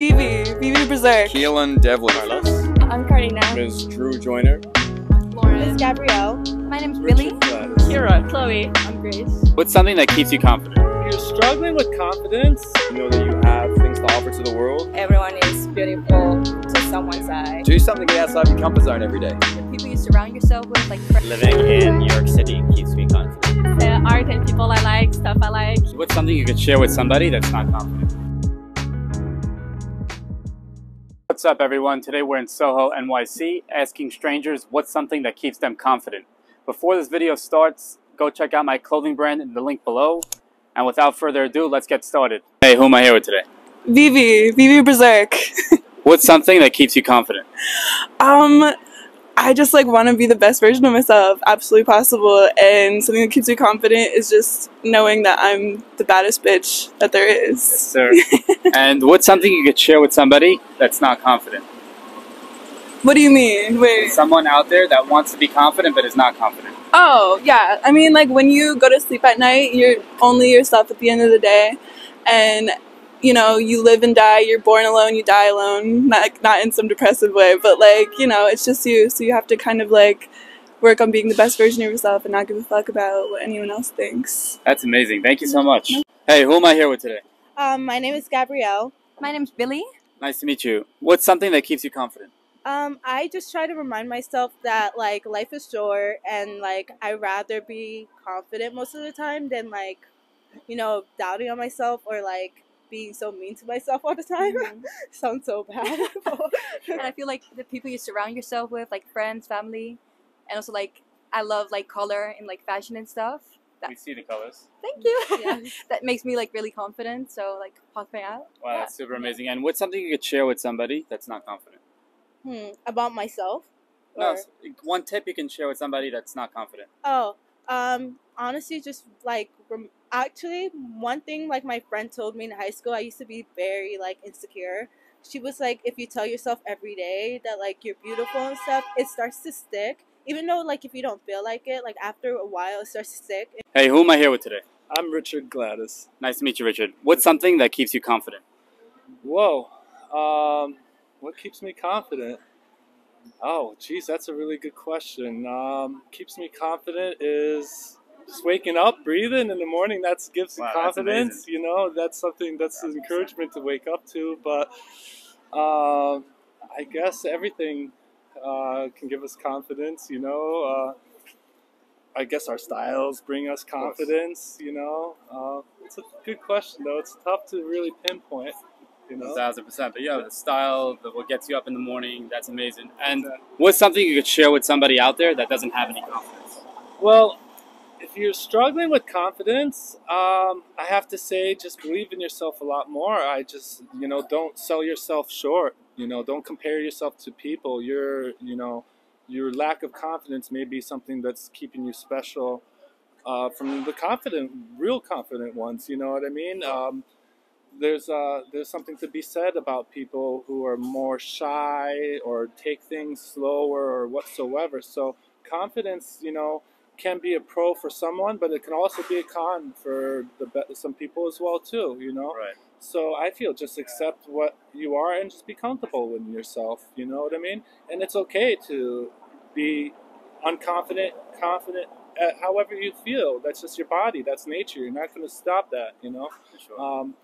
Vivi, Vivi Berserk. Keelan Devlin. Carlos. I'm Cardina. Ms. Drew Joiner. Lauren. Gabrielle. My name's Billie. Kiira. Chloe. I'm Grace. What's something that keeps you confident? If you're struggling with confidence, You know that you have things to offer to the world. Everyone is beautiful to someone's eye. Do something to get outside your comfort zone every day. The people you surround yourself with, like friends. Living in New York City keeps me confident. The art and people I like, stuff I like. What's something you could share with somebody that's not confident? What's up, everyone? Today we're in Soho, NYC, asking strangers what's something that keeps them confident. Before this video starts, go check out my clothing brand in the link below. And without further ado, let's get started. Hey, who am I here with today? Vivi, Vivi Berserk. What's something that keeps you confident? Um, I just like want to be the best version of myself, absolutely possible. And something that keeps me confident is just knowing that I'm the baddest bitch that there is. sir. and what's something you could share with somebody that's not confident? What do you mean? Wait. Someone out there that wants to be confident but is not confident. Oh, yeah. I mean, like when you go to sleep at night, you're only yourself at the end of the day. And, you know, you live and die. You're born alone, you die alone. Not, like, not in some depressive way, but like, you know, it's just you. So you have to kind of like work on being the best version of yourself and not give a fuck about what anyone else thinks. That's amazing. Thank you so much. Hey, who am I here with today? Um, my name is Gabrielle. My name's Billie. Nice to meet you. What's something that keeps you confident? Um, I just try to remind myself that like life is short and like I rather be confident most of the time than like, you know, doubting on myself or like being so mean to myself all the time. Sounds so bad. and I feel like the people you surround yourself with, like friends, family, and also like I love like color and like fashion and stuff. That, We see the colors. thank you. Yeah. that makes me like really confident. So like pop me out. Wow, that's super amazing. And what's something you could share with somebody that's not confident? hmm, about myself. No, Or- s- one tip you can share with somebody that's not confident. Oh, um, honestly, just like rem- actually, one thing like my friend told me in high school, I used to be very like insecure. She was like, if you tell yourself every day that like you're beautiful and stuff, it starts to stick. Even though like if you don't feel like it, like after a while, it starts to stick. Hey, who am I here with today? I'm Richard Gladys. Nice to meet you, Richard. What's something that keeps you confident? Whoa. Um, what keeps me confident? Oh, geez, that's a really good question. Um, keeps me confident is just waking up, breathing in the morning. That gives me Wow, confidence. You know, that's something that's an encouragement to wake up to. But um, I guess everything uh, can give us confidence. You know, uh, I guess our styles bring us confidence. You know, uh, it's a good question though. It's tough to really pinpoint. You know. A thousand percent. But yeah, the style, the, what gets you up in the morning, that's amazing. And Exactly. what's something you could share with somebody out there that doesn't have any confidence? Well, if you're struggling with confidence, um, I have to say just believe in yourself a lot more. I just, you know, don't sell yourself short. You know, don't compare yourself to people. Your, you know, your lack of confidence may be something that's keeping you special uh, from the confident, real confident ones. You know what I mean? Um, there's uh, there's something to be said about people who are more shy or take things slower or whatsoever. So confidence, you know, can be a pro for someone, but it can also be a con for the some people as well too. You know. Right. So I feel just accept what you are and just be comfortable with yourself. You know what I mean? And it's okay to be unconfident, confident. However you feel, that's just your body. That's nature. You're not going to stop that. You know. Sure. Um,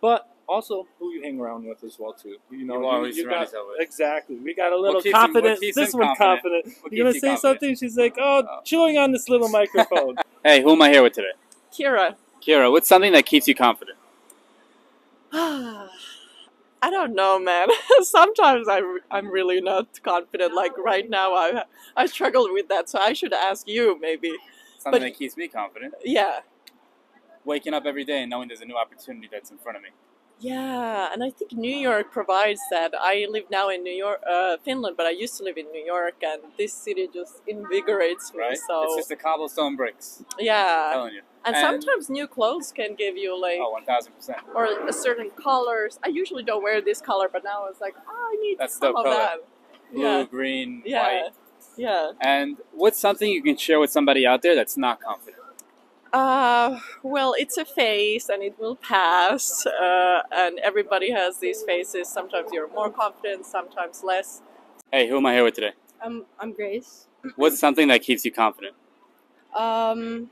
but also who you hang around with as well too. You know, You are who you got, exactly. We got a little keeps him- what confident. keeps This one confident? confident. What You're gonna you say confident? something. She's like, oh, Oh. chewing on this little microphone. Hey, who am I here with today? Kiira. Kiira, what's something that keeps you confident? I don't know, man. Sometimes I, I'm really not confident. Like right now, I, I struggle with that. So I should ask you, maybe. Something But- that keeps me confident. Yeah. Waking up every day and knowing there's a new opportunity that's in front of me. Yeah, and I think New York provides that. I live now in New York, uh, Finland, but I used to live in New York, and this city just invigorates me. Right? So It's just the cobblestone bricks. Yeah, telling you. and, and- sometimes new clothes can give you like Oh, 1000%. or a certain colors. I usually don't wear this color, but now it's like, oh, I need That's some of color. that. Blue, Yeah. green, Yeah. white. Yeah. And what's something you can share with somebody out there that's not confident? Uh, well, it's a phase and it will pass. Uh, and everybody has these phases. Sometimes you're more confident, sometimes less. Hey, who am I here with today? I'm I'm Grace. What's something that keeps you confident? Um,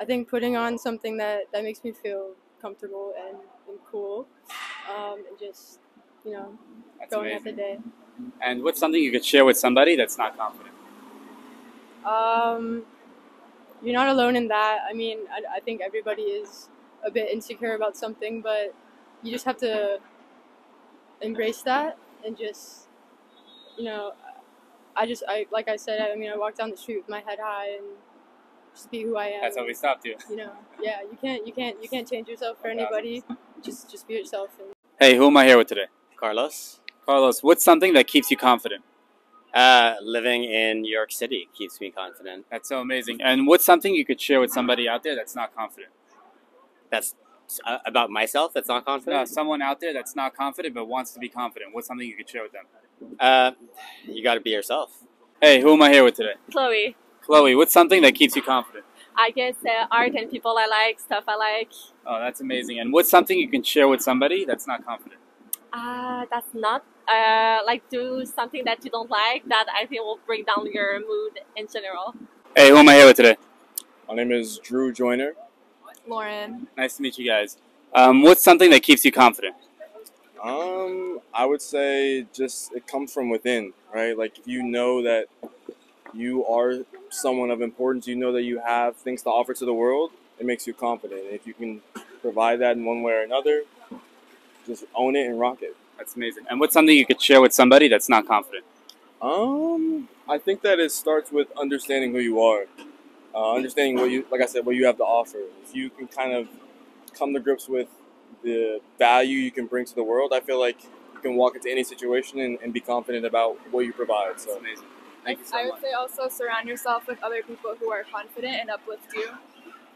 I think putting on something that that makes me feel comfortable and, and cool, um, and just you know That's going at amazing. the day. And what's something you could share with somebody that's not confident? Um, you're not alone in that. I mean, I, I think everybody is a bit insecure about something, but you just have to embrace that and just, you know, I just, I like I said, I mean, I walk down the street with my head high and just be who I am. That's how we stopped you. You know, yeah, you can't, you can't, you can't change yourself for anybody. Just, just be yourself. And Hey, who am I here with today? Carlos. Carlos, what's something that keeps you confident? Uh, living in New York City keeps me confident. That's so amazing. And what's something you could share with somebody out there that's not confident? That's uh, about myself. That's not No, confident. someone out there that's not confident but wants to be confident. What's something you could share with them? Uh, you got to be yourself. Hey, who am I here with today? Chloe. Chloe, what's something that keeps you confident? I guess uh, art and people I like, stuff I like. Oh, that's amazing. And what's something you can share with somebody that's not confident? Uh, that's not uh, like do something that you don't like that I think will bring down your mood in general. Hey, who am I here with today? My name is Drew Joiner. Lauren. Nice to meet you guys. Um, what's something that keeps you confident? Um, I would say just it comes from within, right? Like if you know that you are someone of importance, you know that you have things to offer to the world, it makes you confident. And if you can provide that in one way or another, just own it and rock it. That's amazing. And what's something you could share with somebody that's not confident? Um, I think that it starts with understanding who you are, uh, understanding what you, like I said, what you have to offer. If you can kind of come to grips with the value you can bring to the world, I feel like you can walk into any situation and, and be confident about what you provide. So amazing. Thank you so much. I would much. say also surround yourself with other people who are confident and uplift you.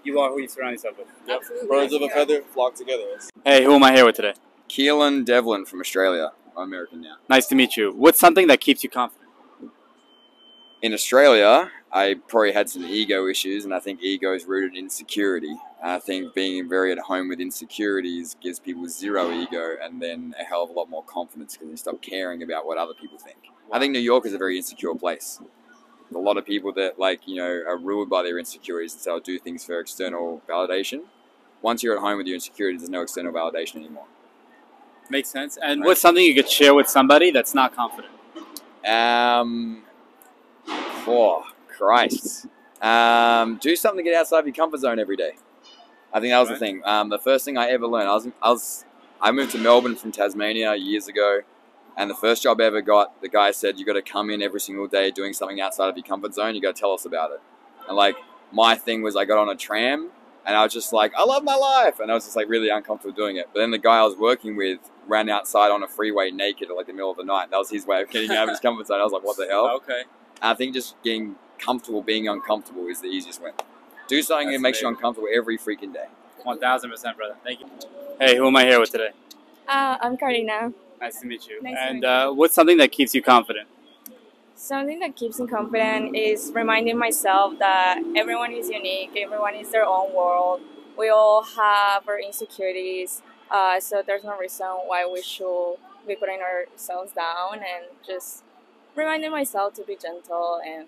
You are who you surround yourself with. Absolutely. birds of a feather flock together. Hey, who am I here with today? Keelan Devlin from Australia. I'm American now. Nice to meet you. What's something that keeps you confident? In Australia, I probably had some ego issues, and I think ego is rooted in insecurity. I think being very at home with insecurities gives people zero ego and then a hell of a lot more confidence because they stop caring about what other people think. I think New York is a very insecure place. There's a lot of people that, like, you know, are ruled by their insecurities and so do things for external validation. Once you're at home with your insecurities, there's no external validation anymore. Makes sense. And Right. what's something you could share with somebody that's not confident? Um, oh Christ! Um, do something to get outside of your comfort zone every day. I think that was the thing. Um, the first thing I ever learned, I was, I was, I moved to Melbourne from Tasmania years ago, and the first job I ever got, the guy said you got to come in every single day doing something outside of your comfort zone. You got to tell us about it. And like my thing was, I got on a tram, and I was just like, I love my life, and I was just like really uncomfortable doing it. But then the guy I was working with ran outside on a freeway naked at like the middle of the night. That was his way of getting out of his comfort zone. I was like, what the hell? Okay. I think just getting comfortable being uncomfortable is the easiest way. Do something That's that makes you uncomfortable every freaking day. One thousand percent, brother. Thank you. Hey, who am I here with today? Uh, I'm Carolina. Nice to meet you. Nice and meet you. uh, what's something that keeps you confident? Something that keeps me confident is reminding myself that everyone is unique, everyone is their own world. We all have our insecurities, uh, so there's no reason why we should be putting ourselves down and just reminding myself to be gentle and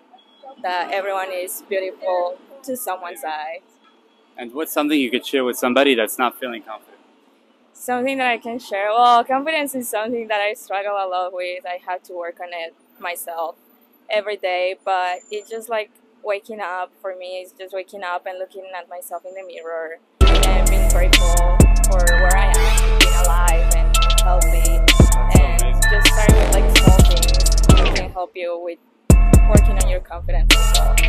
that everyone is beautiful to someone's eye. And what's something you could share with somebody that's not feeling confident? Something that I can share. Well, confidence is something that I struggle a lot with. I have to work on it myself every day, but it's just like waking up for me. It's just waking up and looking at myself in the mirror and being grateful for where I am, being alive and healthy, and just starting with like small things that can help you with working on your confidence as well.